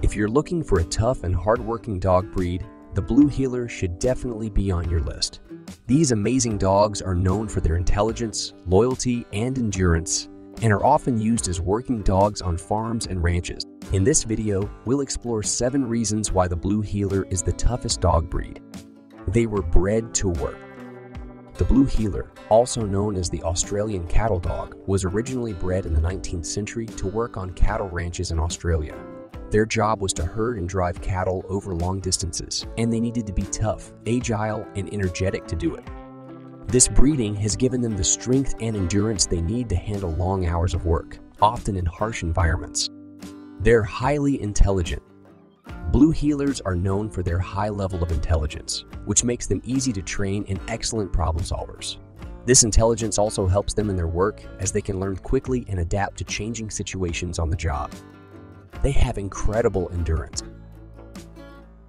If you're looking for a tough and hardworking dog breed, the Blue Heeler should definitely be on your list. These amazing dogs are known for their intelligence, loyalty, and endurance, and are often used as working dogs on farms and ranches. In this video, we'll explore 7 reasons why the Blue Heeler is the toughest dog breed. They were bred to work. The Blue Heeler, also known as the Australian cattle dog, was originally bred in the 19th century to work on cattle ranches in Australia. Their job was to herd and drive cattle over long distances, and they needed to be tough, agile, and energetic to do it. This breeding has given them the strength and endurance they need to handle long hours of work, often in harsh environments. They're highly intelligent. Blue Heelers are known for their high level of intelligence, which makes them easy to train and excellent problem solvers. This intelligence also helps them in their work as they can learn quickly and adapt to changing situations on the job. They have incredible endurance.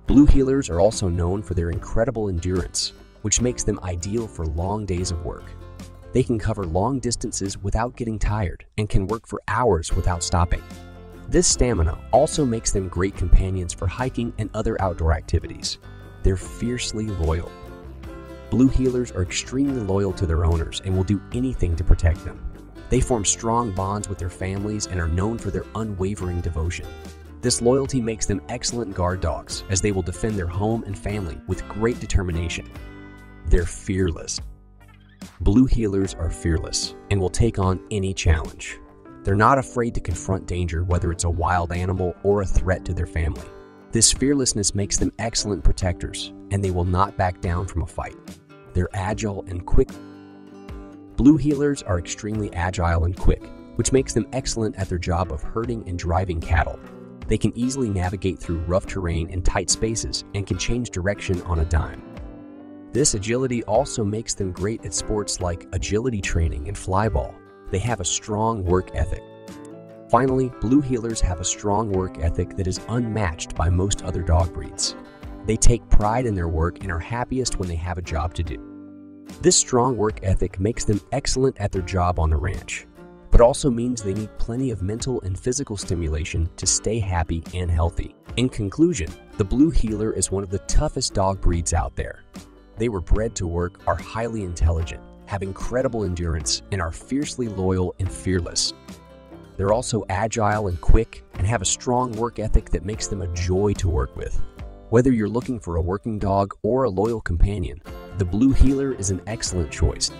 Blue heelers are also known for their incredible endurance, which makes them ideal for long days of work. They can cover long distances without getting tired and can work for hours without stopping. This stamina also makes them great companions for hiking and other outdoor activities. They're fiercely loyal. Blue heelers are extremely loyal to their owners and will do anything to protect them. They form strong bonds with their families and are known for their unwavering devotion. This loyalty makes them excellent guard dogs, as they will defend their home and family with great determination. They're fearless. Blue Heelers are fearless and will take on any challenge. They're not afraid to confront danger, whether it's a wild animal or a threat to their family. This fearlessness makes them excellent protectors, and they will not back down from a fight. They're agile and quick Blue Heelers are extremely agile and quick, which makes them excellent at their job of herding and driving cattle. They can easily navigate through rough terrain and tight spaces and can change direction on a dime. This agility also makes them great at sports like agility training and flyball. They have a strong work ethic. Finally, Blue Heelers have a strong work ethic that is unmatched by most other dog breeds. They take pride in their work and are happiest when they have a job to do. This strong work ethic makes them excellent at their job on the ranch, but also means they need plenty of mental and physical stimulation to stay happy and healthy. In conclusion, the Blue Heeler is one of the toughest dog breeds out there. They were bred to work, are highly intelligent, have incredible endurance, and are fiercely loyal and fearless. They're also agile and quick and have a strong work ethic that makes them a joy to work with. Whether you're looking for a working dog or a loyal companion, the Blue Heeler is an excellent choice.